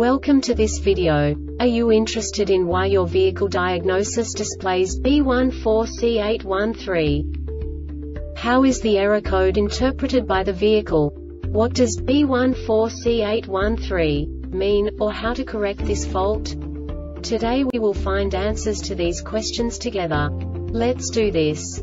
Welcome to this video. Are you interested in why your vehicle diagnosis displays B14C813? How is the error code interpreted by the vehicle? What does B14C813 mean, or how to correct this fault? Today we will find answers to these questions together. Let's do this.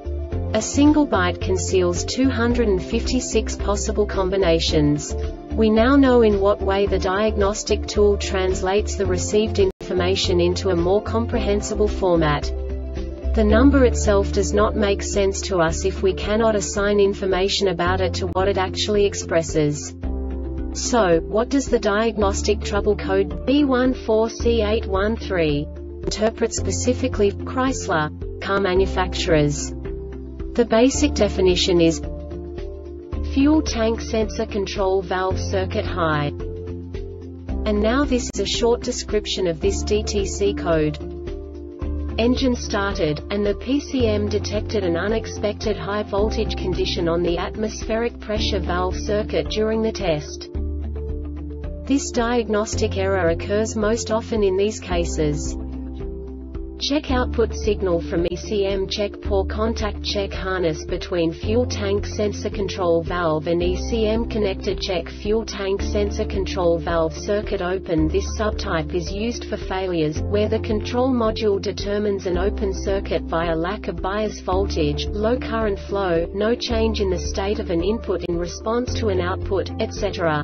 A single byte conceals 256 possible combinations. We now know in what way the diagnostic tool translates the received information into a more comprehensible format. The number itself does not make sense to us if we cannot assign information about it to what it actually expresses. So, what does the diagnostic trouble code B14C813 interpret specifically Chrysler car manufacturers? The basic definition is Fuel tank sensor control valve circuit high. And now this is a short description of this DTC code. Engine started, and the PCM detected an unexpected high voltage condition on the atmospheric pressure valve circuit during the test. This diagnostic error occurs most often in these cases. Check output signal from ECM check poor contact check harness between fuel tank sensor control valve and ECM connector check fuel tank sensor control valve circuit open This subtype is used for failures, where the control module determines an open circuit via lack of bias voltage, low current flow, no change in the state of an input in response to an output, etc.